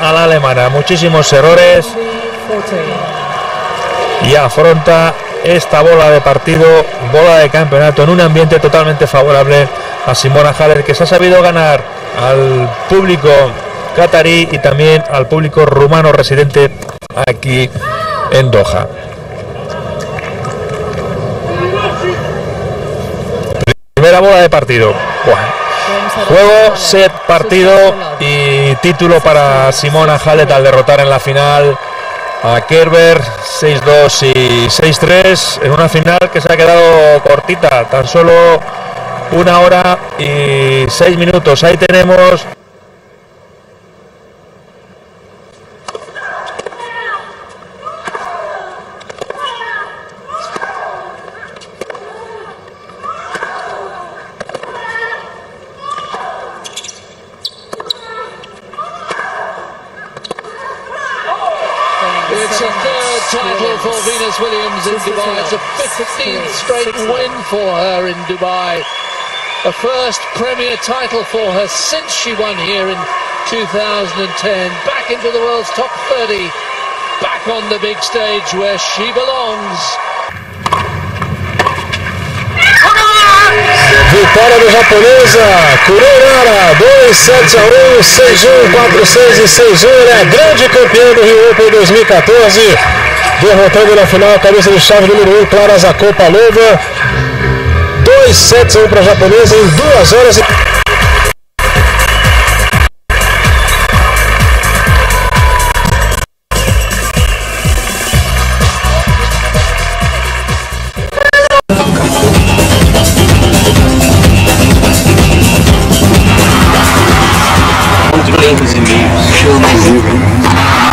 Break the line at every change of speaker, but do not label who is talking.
a la alemana. Muchísimos errores y afronta esta bola de partido, bola de campeonato en un ambiente totalmente favorable a Simona Halep que se ha sabido ganar al público catarí y también al público rumano residente aquí en Doha. Primera bola de partido. Juego, set, partido y título para Simona Halep al derrotar en la final a Kerber 6-2 y 6-3 en una final que se ha quedado cortita, tan solo una hora y seis minutos. Ahí tenemos
It's a third title for Venus Williams in Dubai. It's a 15th straight win for her in Dubai. A first Premier title for her since she won here in 2010. Back into the world's top 30. Back on the big stage where she belongs.
Vitória da japonesa, Kurunara, 2 sets a 1, 6-1, 4-6 e 6-1. Ele é grande campeã do Rio Open 2014, derrotando na final a cabeça de chave número 1, Clara Zakopalova. 2 sets a 1 para a japonesa em 2 horas e think is in. Show me.